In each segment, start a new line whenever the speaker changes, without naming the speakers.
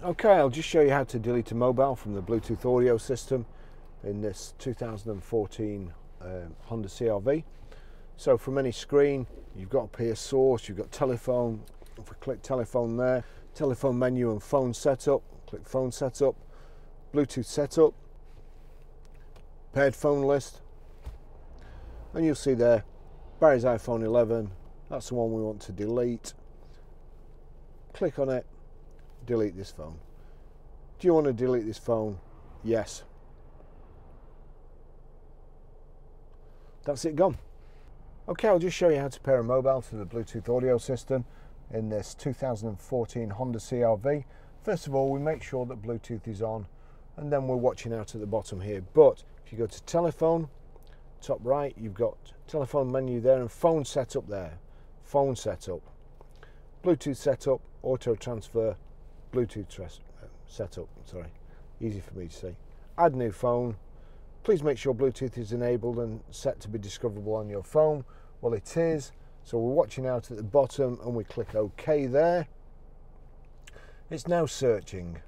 Okay, I'll just show you how to delete a mobile from the Bluetooth audio system in this 2014 um, Honda CRV. So from any screen, you've got up here source, you've got telephone, if we click telephone there, telephone menu and phone setup, click phone setup, Bluetooth setup, paired phone list, and you'll see there Barrie's iPhone 11, that's the one we want to delete. Click on it, delete this phone. Do you want to delete this phone? Yes. That's it gone. Okay, I'll just show you how to pair a mobile to the Bluetooth audio system in this 2014 Honda CRV. First of all, we make sure that Bluetooth is on and then we're watching out at the bottom here. But if you go to telephone, top right, you've got telephone menu there and phone setup there. Phone setup. Bluetooth setup, auto transfer, Bluetooth uh, setup, sorry, easy for me to say. Add new phone. Please make sure Bluetooth is enabled and set to be discoverable on your phone. Well, it is. So we're watching out at the bottom and we click OK there. It's now searching.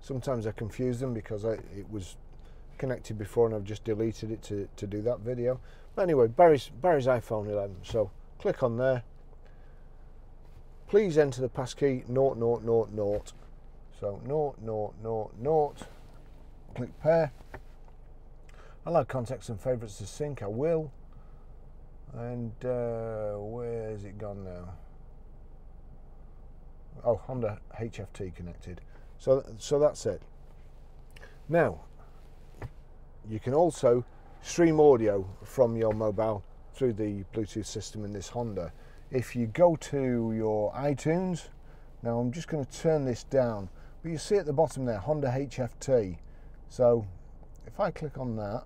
Sometimes I confuse them because I, it was connected before and I've just deleted it to, to do that video. But anyway, Barrie's, Barrie's iPhone 11. So click on there. Please enter the passkey 0000. So 0000. Click pair. Allow contacts and favourites to sync. I will. And uh, where's it gone now? Oh, Honda HFT connected. So, so that's it. Now, you can also stream audio from your mobile through the Bluetooth system in this Honda. If you go to your iTunes, now I'm just going to turn this down, but you see at the bottom there, Honda HFT. So if I click on that,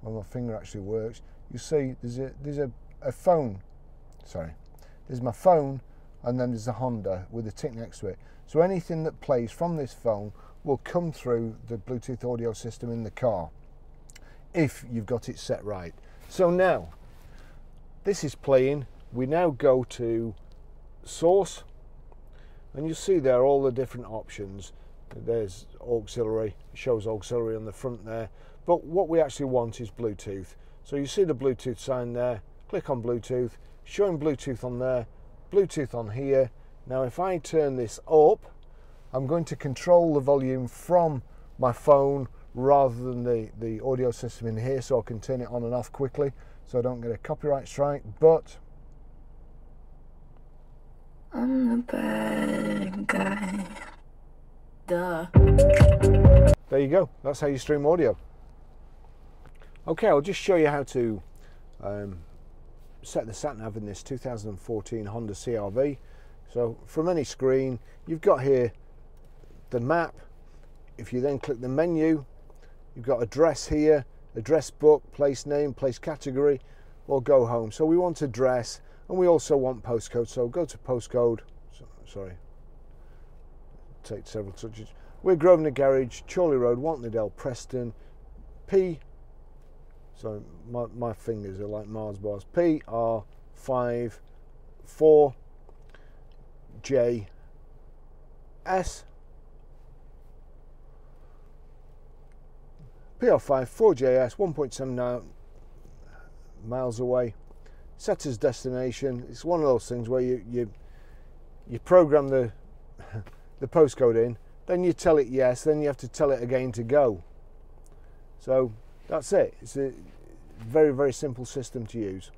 when my finger actually works, you see there's a, there's a, a phone, sorry, there's my phone and then there's a Honda with a tick next to it. So anything that plays from this phone will come through the Bluetooth audio system in the car if you've got it set right. So now, this is playing. We now go to source, and you see there all the different options. There's auxiliary, shows auxiliary on the front there. But what we actually want is Bluetooth. So you see the Bluetooth sign there, click on Bluetooth, showing Bluetooth on there, Bluetooth on here. Now if I turn this up, I'm going to control the volume from my phone rather than the, the audio system in here so I can turn it on and off quickly so I don't get a copyright strike but I'm the bad guy. Duh. There you go. That's how you stream audio. Okay I'll just show you how to um, set the sat nav in this 2014 Honda CRV so from any screen you've got here the map. If you then click the menu You've got address here, address book, place name, place category, or go home. So we want address and we also want postcode. So go to postcode. So, sorry. Take several touches. We're Grosvenor Garage, Chorley Road, Wantly Preston. P. So my, my fingers are like Mars bars. P R five four J S PR5 4JS 1.79 miles away. Set as destination it's one of those things where you you you program the the postcode in then you tell it yes then you have to tell it again to go. So that's it. It's a very very simple system to use